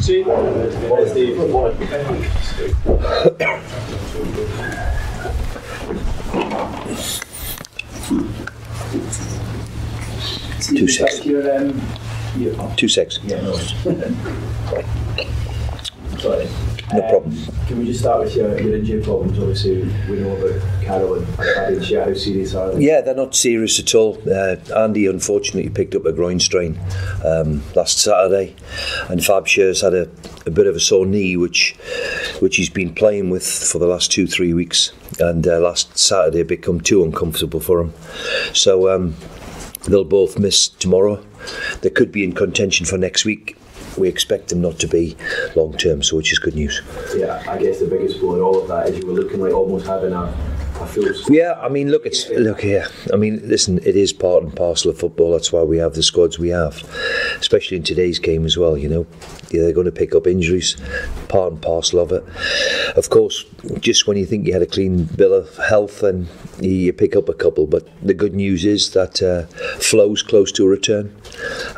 Sí. Two six. Your, um, your, Two six. yeah, no. No Um, problem. Can we just start with your, your injury problems? Obviously, we know about Carroll and Schar. How serious are they? Yeah, they're not serious at all. Uh, Andy unfortunately picked up a groin strain um, last Saturday, and Fab Schar's had a, a bit of a sore knee, which which he's been playing with for the last two three weeks. And uh, last Saturday it become too uncomfortable for him, so um, they'll both miss tomorrow. They could be in contention for next week. We expect them not to be long term, so which is good news. Yeah, I guess the biggest blow in all of that is you were looking like almost having a. Yeah, I mean, look, it's look here. I mean, listen, it is part and parcel of football. That's why we have the squads we have, especially in today's game as well. You know, yeah, they're going to pick up injuries, part and parcel of it. Of course, just when you think you had a clean bill of health, and you, pick up a couple. But the good news is that uh, Flo's close to a return,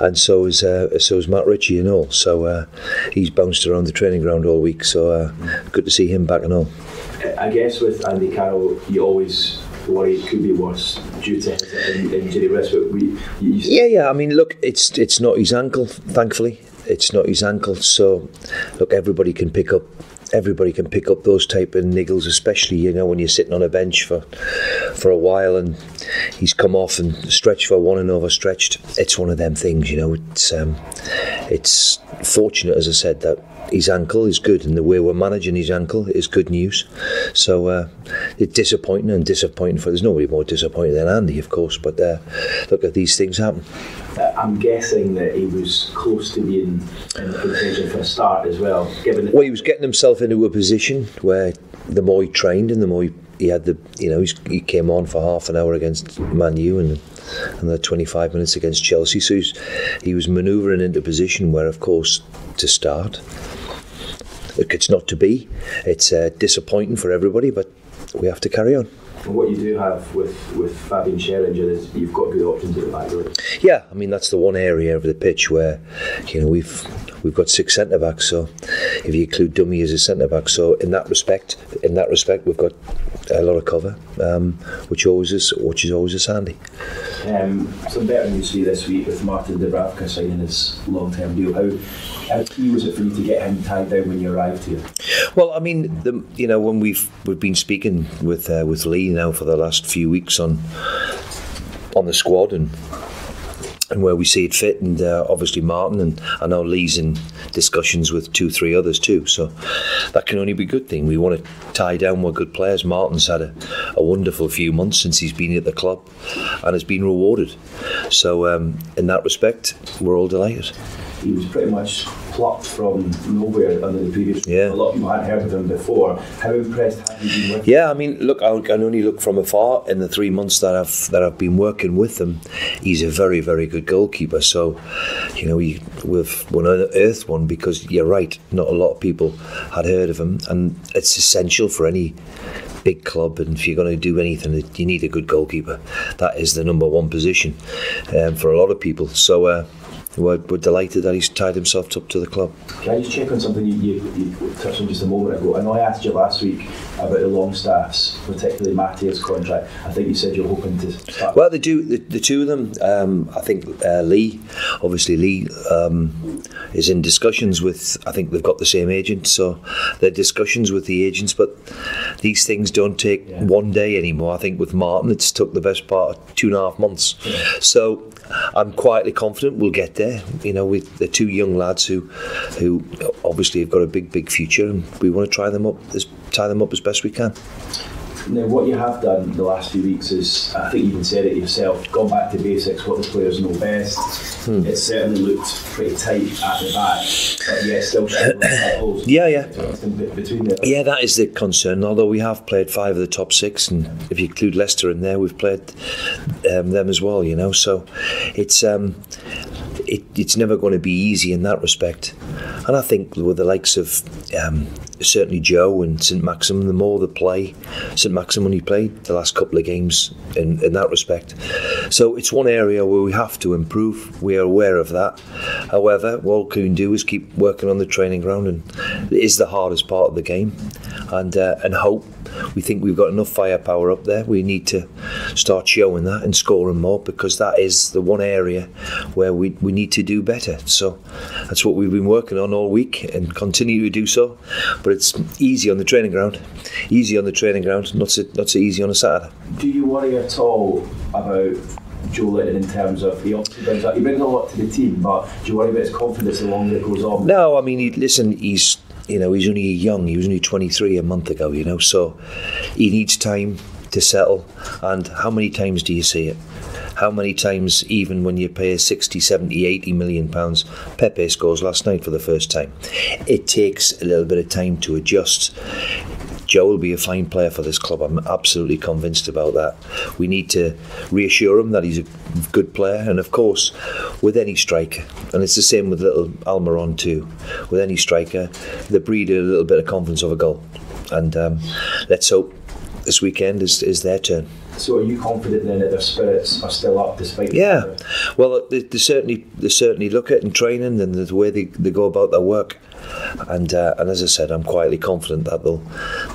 and so is uh, so is Matt Ritchie and all. So uh, he's bounced around the training ground all week. So uh, good to see him back and all. I guess with Andy Carroll, you always worry it could be worse due to injury risk. But we, Yeah, yeah. I mean, look, it's it's not his ankle. Thankfully, it's not his ankle. So, look, everybody can pick up. Everybody can pick up those type of niggles, especially you know when you're sitting on a bench for for a while and he's come off and stretched for one and overstretched. It's one of them things, you know. It's um, it's fortunate, as I said, that his ankle is good and the way we're managing his ankle is good news. So uh, it's disappointing and disappointing for. There's nobody more disappointed than Andy, of course. But uh, look at these things happen. I'm guessing that he was close to being in contention for a start as well. Given Well, he was getting himself into a position where the more he trained and the more he, he had the, you know, he came on for half an hour against Man U and another 25 minutes against Chelsea. So he was manoeuvring into position where, of course, to start, it's not to be. It's uh, disappointing for everybody, but we have to carry on. What you do have with, with Fabian injured is you've got good options at the back door. Yeah, I mean that's the one area of the pitch where you know we've we've got six centre backs. So if you include Dummy as a centre back, so in that respect, in that respect, we've got a lot of cover, um, which always is which is always a handy. Um, some better news for you this week with Martin Dubravka signing his long-term deal. How how key was it for you to get him tied down when you arrived here? Well, I mean, the, you know, when we've we've been speaking with uh, with Lee now for the last few weeks on on the squad and and where we see it fit, and uh, obviously Martin and I know Lee's in discussions with two, three others too. So that can only be a good thing. We want to tie down more good players. Martin's had a, a wonderful few months since he's been at the club, and has been rewarded. So um, in that respect, we're all delighted. He was pretty much plucked from nowhere under the previous. Yeah. A lot of people hadn't heard of him before. How impressed have you been with? him? Yeah, I mean, look, I can only look from afar. In the three months that I've that I've been working with him, he's a very, very good goalkeeper. So, you know, we, we've we unearthed one because you're right. Not a lot of people had heard of him, and it's essential for any big club. And if you're going to do anything, you need a good goalkeeper. That is the number one position um, for a lot of people. So. Uh, we're, we're delighted that he's tied himself up to the club. Can I just check on something you, you, you touched on just a moment ago? I know I asked you last week about the long staffs, particularly Matthias' contract. I think you said you're hoping to start. Well, they do, the, the two of them, um, I think uh, Lee, obviously Lee um, is in discussions with, I think they've got the same agent, so they're discussions with the agents, but these things don't take Yeah. one day anymore. I think with Martin, it's took the best part of two and a half months. So I'm quietly confident we'll get there. You know, with the two young lads who, who obviously have got a big, big future, and we want to try them up as tie them up as best we can. Now, what you have done the last few weeks is, I think you even said it yourself, gone back to basics, what the players know best. It certainly looked pretty tight at the back, but yet still. Yeah, yeah. Between the Yeah, that is the concern. Although we have played five of the top six, and if you include Leicester in there, we've played um, them as well. You know, so it's um, it, it's never going to be easy in that respect. And I think with the likes of um, certainly Joe and Saint-Maximin, the more they play, St Maximin he played the last couple of games in, in that respect. So it's one area where we have to improve. We are aware of that. However, what we can do is keep working on the training ground, and it is the hardest part of the game, and uh, and hope. We think we've got enough firepower up there. We need to start showing that and scoring more because that is the one area where we, we need to do better. So that's what we've been working on all week and continue to do so. But it's easy on the training ground, easy on the training ground, not so, not so easy on a Saturday. Do you worry at all about Joelinton in terms of he obviously brings, he brings a lot to the team, but do you worry about his confidence the longer it goes on? No, I mean, he, listen, he's you know he's only young. He was only 23 a month ago. You know, so he needs time to settle. And how many times do you see it? How many times, even when you pay 60, 70, 80 million pounds, Pepe scores last night for the first time? It takes a little bit of time to adjust. Joe will be a fine player for this club. I'm absolutely convinced about that. We need to reassure him that he's a good player, and of course, with any striker, and it's the same with little Almiron too. With any striker, they breed a little bit of confidence of a goal, and um, let's hope this weekend is, is their turn. So, are you confident then that their spirits are still up despite? Yeah, well, they, they certainly they certainly look at in training and the way they, they go about their work, and uh, and as I said, I'm quietly confident that they'll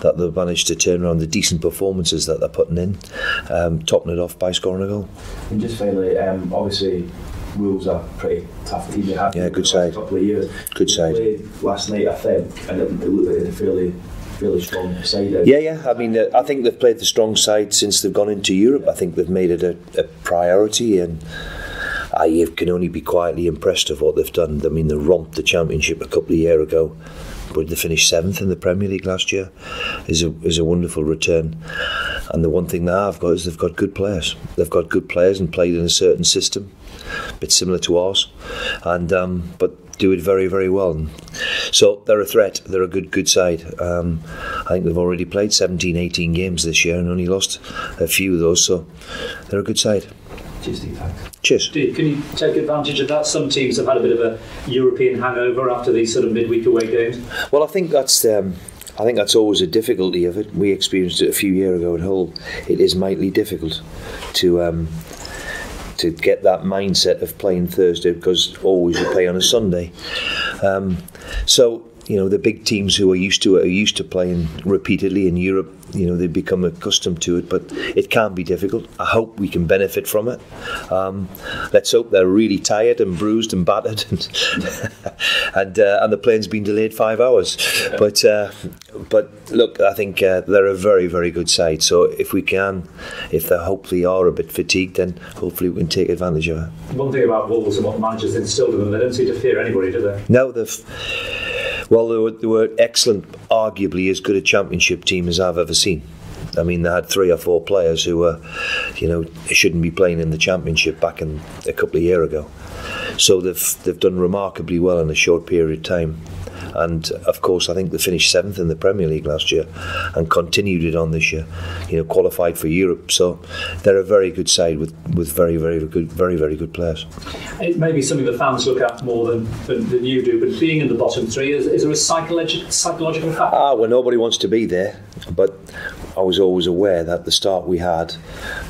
that they'll manage to turn around the decent performances that they're putting in, um, topping it off by scoring a goal. And just finally, um, obviously. Wolves are a pretty tough team. They have yeah, good side. couple of years. Good side. last night, I think, and it, it looked like a fairly fairly strong side. Yeah, yeah. I mean, uh, I think they've played the strong side since they've gone into Europe. I think they've made it a, a priority, and I can only be quietly impressed of what they've done. I mean, they romped the championship a couple of years ago. But they finished seventh in the Premier League last year is a is a wonderful return. And the one thing they have got is they've got good players. They've got good players and played in a certain system, a bit similar to ours. And um, but do it very, very well. So they're a threat. They're a good, good side. Um, I think they've already played 17, 18 games this year and only lost a few of those. So they're a good side. Cheers, Steve. Thanks. Cheers. Steve, can you take advantage of that? Some teams have had a bit of a European hangover after these sort of midweek away games. Well, I think that's. Um, I think that's always a difficulty of it. We experienced it a few years ago at Hull. It is mightily difficult to um, to get that mindset of playing Thursday because always we play on a Sunday. Um, so you know the big teams who are used to it are used to playing repeatedly in Europe. You know they become accustomed to it but it can be difficult. I hope we can benefit from it. Um, let's hope they're really tired and bruised and battered and and, uh, and the plane's been delayed five hours. But uh, but look I think uh, they're a very very good side. So if we can if they hopefully are a bit fatigued then hopefully we can take advantage of it. One thing about Wolves and what managers instilled in them they don't seem to fear anybody do they? No they've well, they were, they were excellent, arguably as good a championship team as I've ever seen. I mean, they had three or four players who were, you know, shouldn't be playing in the championship back in a couple of years ago. So they've they've done remarkably well in a short period of time. And of course, I think they finished seventh in the Premier League last year and continued it on this year. You know, qualified for Europe. So they're a very good side with, with very, very good, very, very good players. It may be something the fans look at more than, than, than you do, but being in the bottom three, is, is there a psychological, psychological factor? Ah, well, nobody wants to be there, but I was always aware that the start we had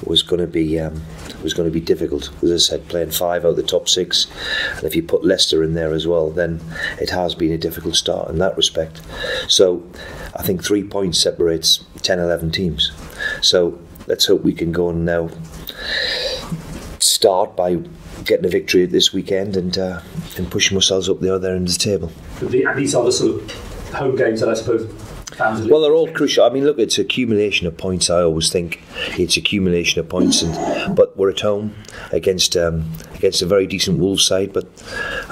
was going to be um, was going to be difficult. As I said, playing five out of the top six, and if you put Leicester in there as well, then it has been a difficult start in that respect. So I think three points separates 10, 11 teams. So let's hope we can go and now start by getting a victory this weekend and uh, and pushing ourselves up the other end of the table. These are the sort of home games that I suppose well, they're all crucial. I mean, look, it's accumulation of points. I always think it's accumulation of points, and but we're at home against um, against a very decent Wolves side. But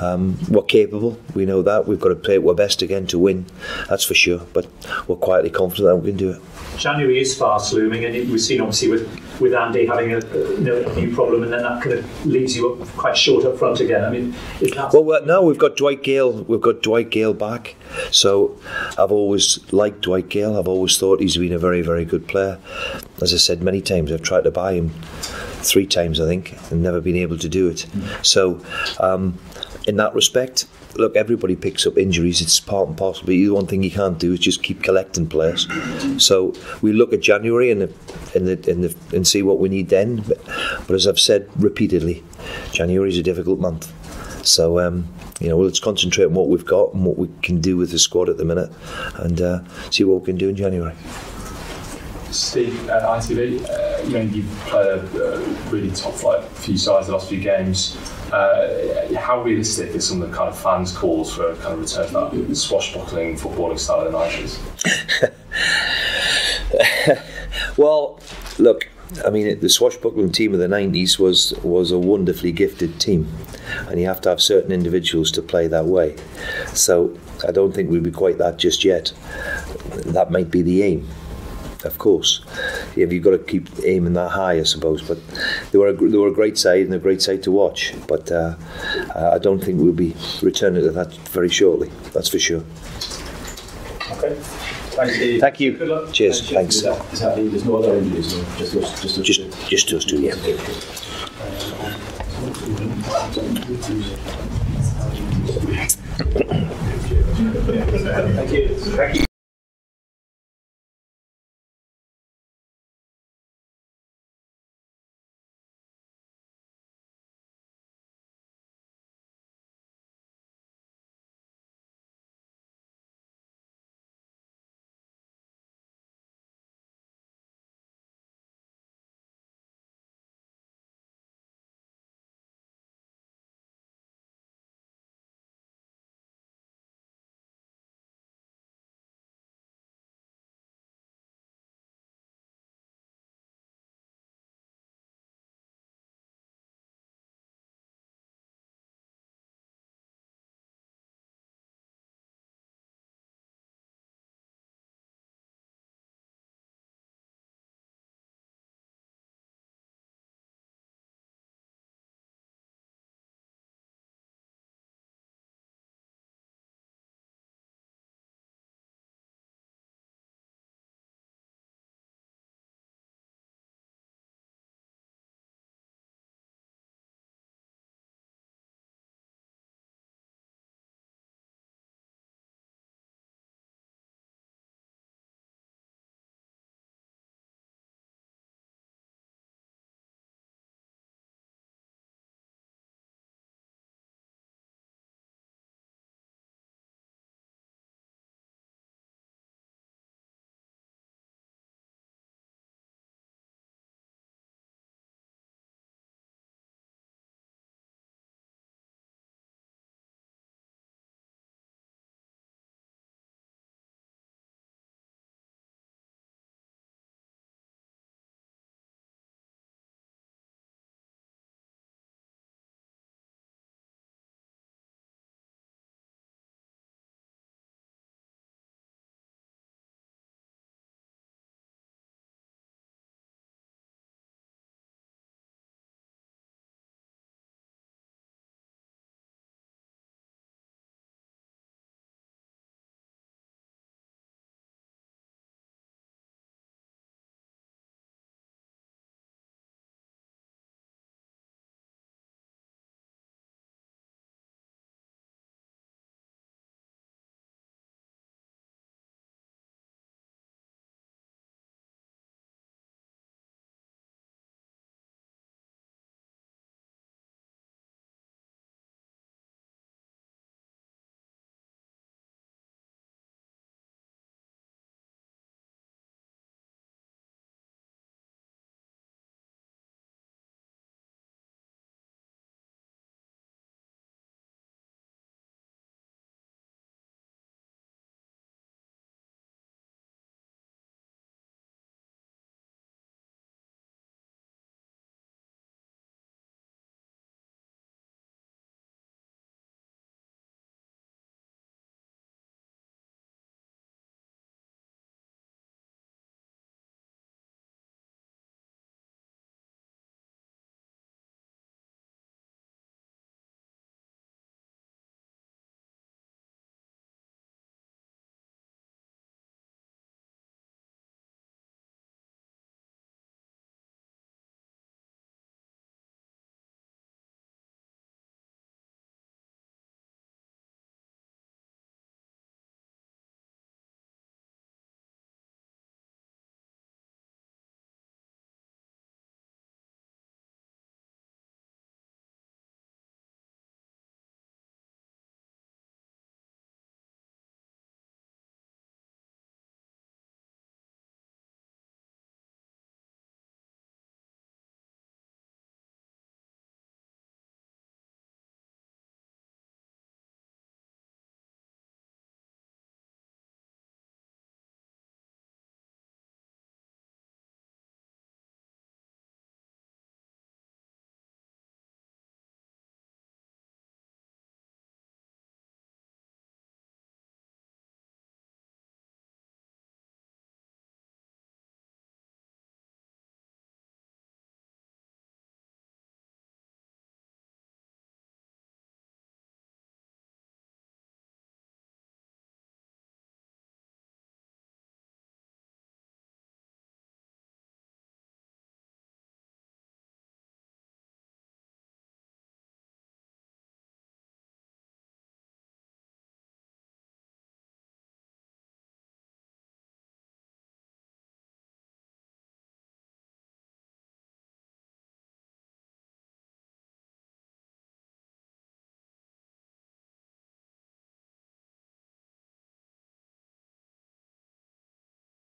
um, we're capable. We know that we've got to play our best again to win. That's for sure. But we're quietly confident that we can do it. January is fast looming, and we've seen obviously with, with Andy having a, you know, a new problem, and then that kind of leaves you up quite short up front again. I mean, well, no, we've got Dwight Gayle. We've got Dwight Gayle back. So I've always liked Dwight Gayle. I've always thought he's been a very, very good player. As I said many times, I've tried to buy him three times, I think, and never been able to do it. Mm. So, um, in that respect, look, everybody picks up injuries. It's part and parcel. But the one thing you can't do is just keep collecting players. So we look at January and and and, and see what we need then. But, but as I've said repeatedly, January is a difficult month. So um, you know, let's concentrate on what we've got and what we can do with the squad at the minute, and uh, see what we can do in January. Steve, at ITV, uh, you know, you've played a uh, really top flight few sides the last few games. Uh, how realistic is some of the kind of fans' calls for a kind of return to that swashbuckling footballing style of the 90s? well, look, I mean, the swashbuckling team of the 90s was, was a wonderfully gifted team, and you have to have certain individuals to play that way. So I don't think we'd be quite that just yet. That might be the aim of course. Yeah, you've got to keep aiming that high, I suppose. But they were a, they were a great side and a great side to watch. But uh, I don't think we'll be returning to that very shortly. That's for sure. Okay. Thanks, Dave. Thank you. Good luck. Cheers. Thanks. Is that, is that, there's no other injuries, no? Just those, just those Just, two? just us two, yeah. Thank you. Thank you.